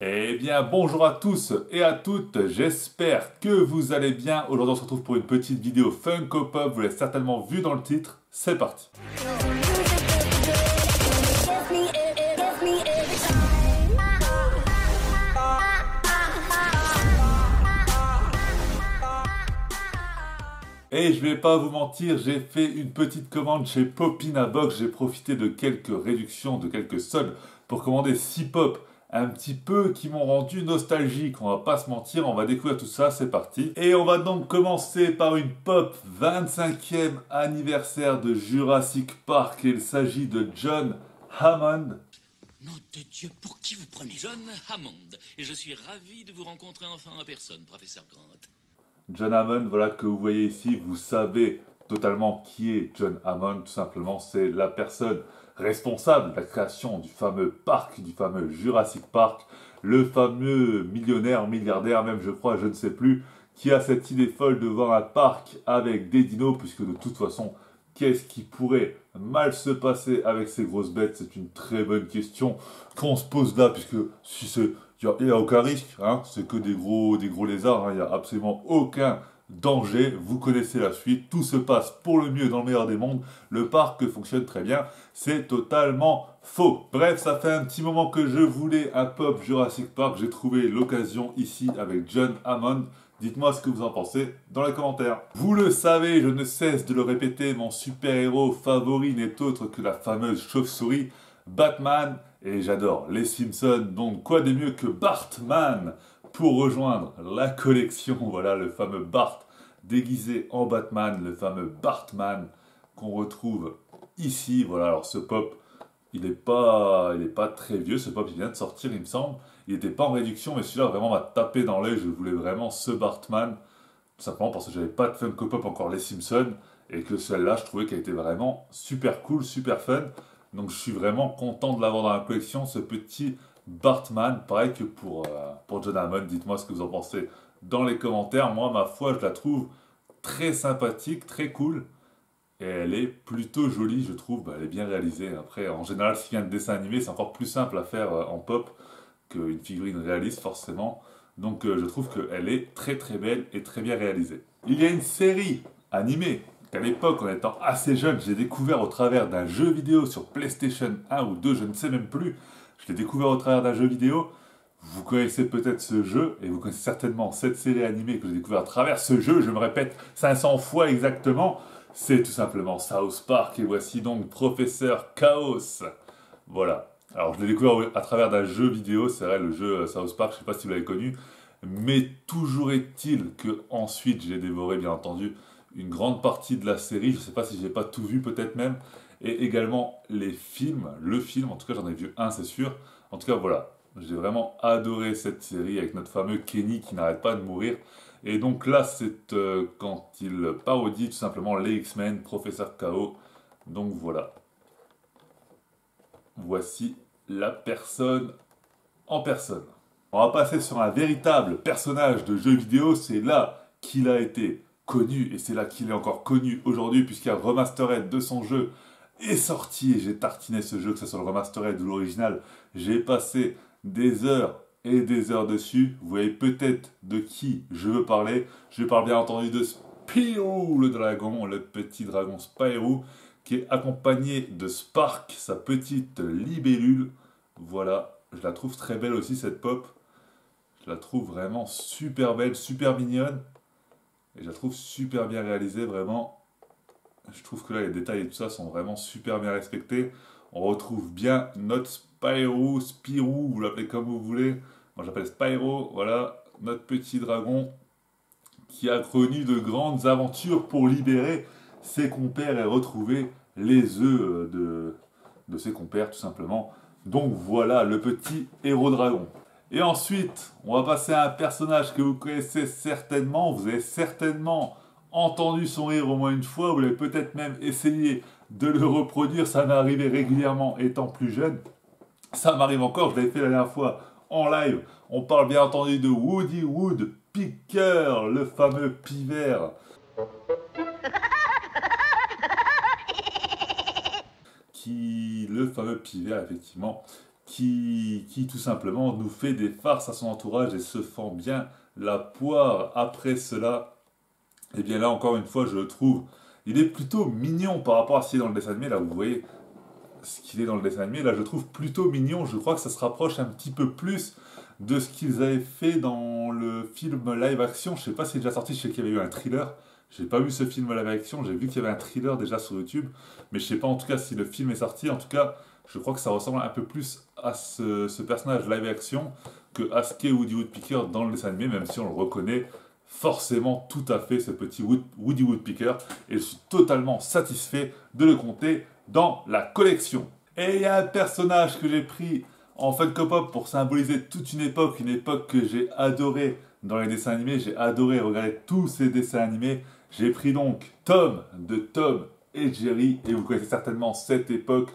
Eh bien, bonjour à tous et à toutes, j'espère que vous allez bien. Aujourd'hui, on se retrouve pour une petite vidéo Funko Pop, vous l'avez certainement vu dans le titre. C'est parti Et je vais pas vous mentir, j'ai fait une petite commande chez Popina Box. J'ai profité de quelques réductions, de quelques soldes pour commander 6 pop un petit peu qui m'ont rendu nostalgique. On va pas se mentir, on va découvrir tout ça, c'est parti. Et on va donc commencer par une pop 25e anniversaire de Jurassic Park. il s'agit de John Hammond. Nom de Dieu, pour qui vous prenez John Hammond? Et je suis ravi de vous rencontrer enfin en personne, professeur Grant. John Hammond, voilà que vous voyez ici, vous savez totalement qui est John Hammond, tout simplement, c'est la personne responsable de la création du fameux parc, du fameux Jurassic Park, le fameux millionnaire, milliardaire même je crois, je ne sais plus, qui a cette idée folle de voir un parc avec des dinos, puisque de toute façon, qu'est-ce qui pourrait mal se passer avec ces grosses bêtes? C'est une très bonne question qu'on se pose là, puisque si c'est... Il n'y a, aucun risque, hein, c'est que des gros, des gros lézards, hein. il n'y a absolument aucun danger, vous connaissez la suite, tout se passe pour le mieux dans le meilleur des mondes, le parc fonctionne très bien, c'est totalement faux. Bref, ça fait un petit moment que je voulais un pop Jurassic Park, j'ai trouvé l'occasion ici avec John Hammond, Dites-moi ce que vous en pensez dans les commentaires. Vous le savez, je ne cesse de le répéter, mon super-héros favori n'est autre que la fameuse chauve-souris Batman, et j'adore les Simpsons, donc quoi de mieux que Bartman? Pour rejoindre la collection, voilà le fameux Bart déguisé en Batman, le fameux Bartman qu'on retrouve ici. Voilà, alors ce pop, il n'est pas, pas très vieux, ce pop il vient de sortir il me semble. Il n'était pas en réduction, mais celui-là vraiment m'a tapé dans l'œil, je voulais vraiment ce Bartman, simplement parce que j'avais pas de Funko Pop encore les Simpsons, et que celle-là je trouvais qu'elle était vraiment super cool, super fun. Donc je suis vraiment content de l'avoir dans la collection, ce petit Bartman, pareil que pour, euh, pour John Hammond. Dites-moi ce que vous en pensez dans les commentaires. Moi, ma foi, je la trouve très sympathique, très cool. Et elle est plutôt jolie, je trouve. Bah, elle est bien réalisée. Après, en général, s'il vient de dessin animé, c'est encore plus simple à faire euh, en pop qu'une figurine réaliste, forcément. Donc, euh, je trouve qu'elle est très très belle et très bien réalisée. Il y a une série animée qu'à l'époque, en étant assez jeune, j'ai découvert au travers d'un jeu vidéo sur PlayStation 1 ou 2, je ne sais même plus, je l'ai découvert au travers d'un jeu vidéo. Vous connaissez peut-être ce jeu, et vous connaissez certainement cette série animée que j'ai découvert à travers ce jeu, je me répète 500 fois exactement. C'est tout simplement South Park, et voici donc Professeur Chaos. Voilà. Alors je l'ai découvert à travers d'un jeu vidéo, c'est vrai, le jeu euh, South Park, je ne sais pas si vous l'avez connu. Mais toujours est-il que ensuite j'ai dévoré, bien entendu, une grande partie de la série. Je ne sais pas si j'ai pas tout vu, peut-être même et également les films, le film, en tout cas j'en ai vu un c'est sûr. En tout cas voilà, j'ai vraiment adoré cette série avec notre fameux Kenny qui n'arrête pas de mourir. Et donc là c'est euh, quand il parodie tout simplement les X-Men, Professeur Chaos. Donc voilà. Voici la personne en personne. On va passer sur un véritable personnage de jeu vidéo, c'est là qu'il a été connu et c'est là qu'il est encore connu aujourd'hui puisqu'il y a remastered de son jeu est sorti et j'ai tartiné ce jeu, que ce soit le remastered ou l'original. J'ai passé des heures et des heures dessus. Vous voyez peut-être de qui je veux parler. Je parle bien entendu de Spyro, le dragon, le petit dragon Spyro, qui est accompagné de Spark, sa petite libellule. Voilà, je la trouve très belle aussi cette pop. Je la trouve vraiment super belle, super mignonne. Et je la trouve super bien réalisée, vraiment je trouve que là, les détails et tout ça sont vraiment super bien respectés. On retrouve bien notre Spyro, Spirou, vous l'appelez comme vous voulez. Moi, j'appelle Spyro, voilà, notre petit dragon qui a connu de grandes aventures pour libérer ses compères et retrouver les œufs de, de ses compères, tout simplement. Donc voilà, le petit héros dragon. Et ensuite, on va passer à un personnage que vous connaissez certainement, vous avez certainement entendu son rire au moins une fois, vous l'avez peut-être même essayé de le reproduire, ça m'est arrivé régulièrement étant plus jeune. Ça m'arrive encore, je fait la dernière fois en live. On parle bien entendu de Woody Wood Picker, le fameux pivert. Qui, le fameux pivert, effectivement, qui, qui tout simplement nous fait des farces à son entourage et se fend bien la poire après cela. Et bien là, encore une fois, je le trouve, il est plutôt mignon par rapport à ce qu'il est dans le dessin animé. Là, vous voyez ce qu'il est dans le dessin animé. Là, je trouve plutôt mignon. Je crois que ça se rapproche un petit peu plus de ce qu'ils avaient fait dans le film live action. Je sais pas si c'est déjà sorti, je sais qu'il y avait eu un thriller. J'ai pas vu ce film live action, j'ai vu qu'il y avait un thriller déjà sur YouTube, mais je sais pas en tout cas si le film est sorti. En tout cas, je crois que ça ressemble un peu plus à ce, personnage live action que à ce qu'est Woody Woodpecker dans le dessin animé, même si on le reconnaît forcément tout à fait ce petit Woody Woodpecker et je suis totalement satisfait de le compter dans la collection. Et il y a un personnage que j'ai pris en Funko Pop pour symboliser toute une époque, une époque que j'ai adorée dans les dessins animés, j'ai adoré regarder tous ces dessins animés. J'ai pris donc Tom de Tom et Jerry et vous connaissez certainement cette époque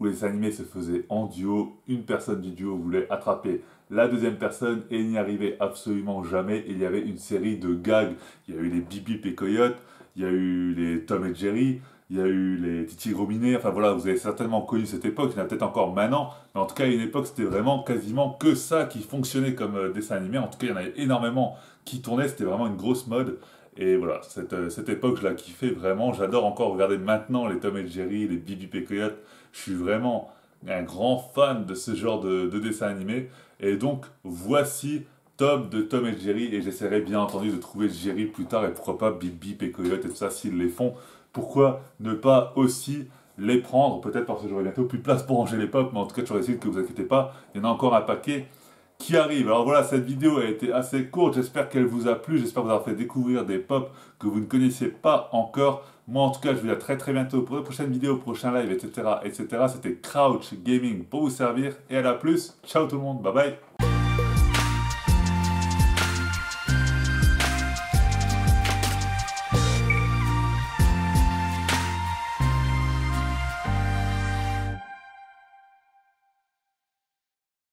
où les animés se faisaient en duo. Une personne du duo voulait attraper la deuxième personne et n'y arrivait absolument jamais. il y avait une série de gags. Il y a eu les Bibi et il y a eu les Tom et Jerry, il y a eu les Titi Grominet. Enfin voilà, vous avez certainement connu cette époque. Il y en a peut-être encore maintenant. Mais en tout cas, à une époque, c'était vraiment quasiment que ça qui fonctionnait comme euh, dessin animé. En tout cas, il y en avait énormément qui tournaient. C'était vraiment une grosse mode. Et voilà, cette, euh, cette époque, je la kiffais vraiment. J'adore encore regarder maintenant les Tom et Jerry, les Bibi Coyote. Je suis vraiment un grand fan de ce genre de, de dessin animé. Et donc, voici Tom de Tom et Jerry. Et j'essaierai bien entendu de trouver Jerry plus tard et pourquoi pas Bip Bip et Coyote et tout ça s'ils les font. Pourquoi ne pas aussi les prendre? Peut-être parce que j'aurai bientôt plus de place pour ranger les pop, mais en tout cas, je essayé que vous inquiétez pas. Il y en a encore un paquet qui arrive. Alors voilà, cette vidéo a été assez courte. J'espère qu'elle vous a plu. J'espère vous avoir fait découvrir des pop que vous ne connaissiez pas encore. Moi, en tout cas, je vous dis à très très bientôt pour une prochaine vidéo, prochain live, etc. etc. C'était Crouch Gaming pour vous servir. Et à la plus. Ciao tout le monde. Bye bye.